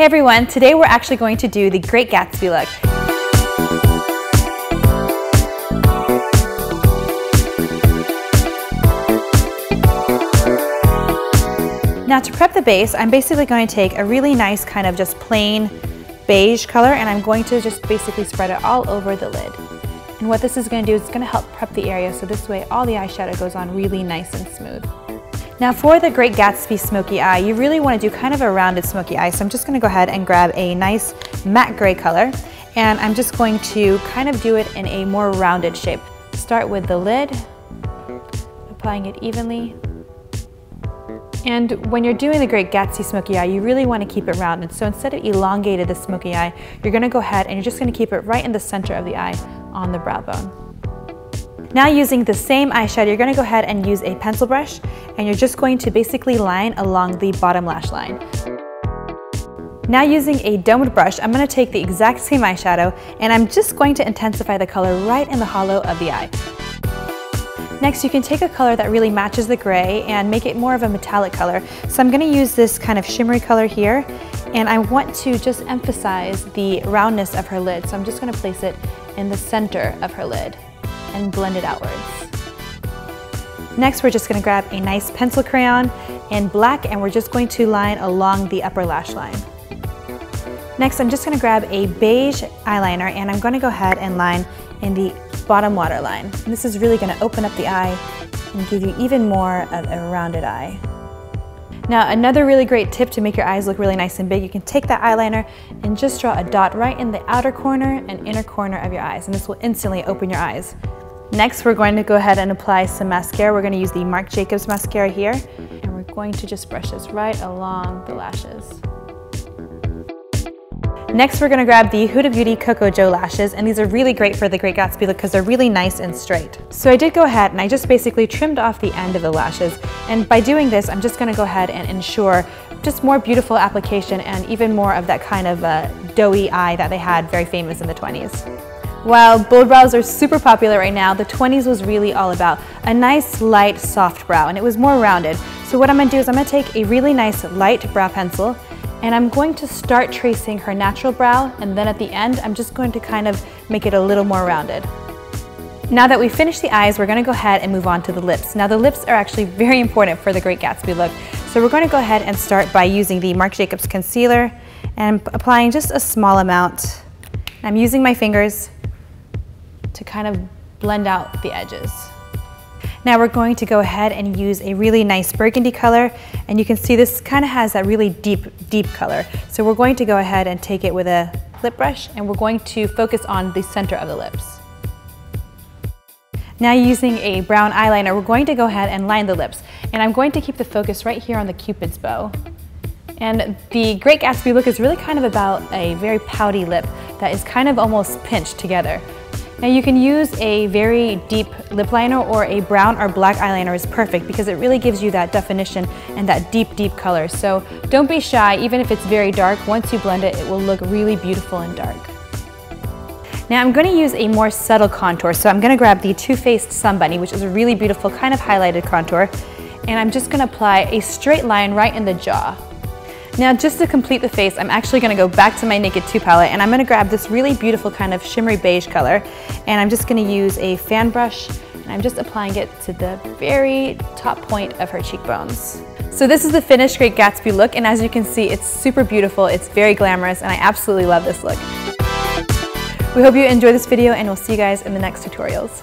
Hey everyone, today we're actually going to do the Great Gatsby look. Now to prep the base, I'm basically going to take a really nice kind of just plain beige color and I'm going to just basically spread it all over the lid. And what this is going to do is it's going to help prep the area so this way all the eyeshadow goes on really nice and smooth. Now for the Great Gatsby smoky eye, you really want to do kind of a rounded smoky eye. So I'm just going to go ahead and grab a nice matte gray color and I'm just going to kind of do it in a more rounded shape. Start with the lid, applying it evenly. And when you're doing the Great Gatsby smoky eye, you really want to keep it rounded. So instead of elongated the smoky eye, you're going to go ahead and you're just going to keep it right in the center of the eye on the brow bone. Now using the same eyeshadow, you're gonna go ahead and use a pencil brush and you're just going to basically line along the bottom lash line. Now using a domed brush, I'm gonna take the exact same eyeshadow and I'm just going to intensify the color right in the hollow of the eye. Next, you can take a color that really matches the gray and make it more of a metallic color. So I'm gonna use this kind of shimmery color here and I want to just emphasize the roundness of her lid. So I'm just gonna place it in the center of her lid and blend it outwards. Next, we're just gonna grab a nice pencil crayon in black and we're just going to line along the upper lash line. Next, I'm just gonna grab a beige eyeliner and I'm gonna go ahead and line in the bottom waterline. And this is really gonna open up the eye and give you even more of a rounded eye. Now another really great tip to make your eyes look really nice and big, you can take that eyeliner and just draw a dot right in the outer corner and inner corner of your eyes and this will instantly open your eyes. Next, we're going to go ahead and apply some mascara. We're going to use the Marc Jacobs mascara here, and we're going to just brush this right along the lashes. Next, we're gonna grab the Huda Beauty Cocoa Joe lashes, and these are really great for the Great Gatsby look because they're really nice and straight. So I did go ahead and I just basically trimmed off the end of the lashes, and by doing this, I'm just gonna go ahead and ensure just more beautiful application and even more of that kind of uh, doughy eye that they had very famous in the 20s. While bold brows are super popular right now, the 20s was really all about a nice, light, soft brow, and it was more rounded. So what I'm gonna do is I'm gonna take a really nice light brow pencil, and I'm going to start tracing her natural brow, and then at the end, I'm just going to kind of make it a little more rounded. Now that we've finished the eyes, we're gonna go ahead and move on to the lips. Now the lips are actually very important for the Great Gatsby look. So we're gonna go ahead and start by using the Marc Jacobs concealer and applying just a small amount. I'm using my fingers to kind of blend out the edges. Now we're going to go ahead and use a really nice burgundy color and you can see this kind of has that really deep, deep color. So we're going to go ahead and take it with a lip brush and we're going to focus on the center of the lips. Now using a brown eyeliner, we're going to go ahead and line the lips. And I'm going to keep the focus right here on the cupid's bow. And the Great Gatsby look is really kind of about a very pouty lip that is kind of almost pinched together. Now you can use a very deep lip liner or a brown or black eyeliner is perfect because it really gives you that definition and that deep, deep color. So don't be shy, even if it's very dark, once you blend it, it will look really beautiful and dark. Now I'm going to use a more subtle contour, so I'm going to grab the Too Faced Sunbunny, which is a really beautiful kind of highlighted contour, and I'm just going to apply a straight line right in the jaw. Now just to complete the face, I'm actually gonna go back to my Naked 2 palette and I'm gonna grab this really beautiful kind of shimmery beige color and I'm just gonna use a fan brush and I'm just applying it to the very top point of her cheekbones. So this is the finished Great Gatsby look and as you can see, it's super beautiful, it's very glamorous and I absolutely love this look. We hope you enjoy this video and we'll see you guys in the next tutorials.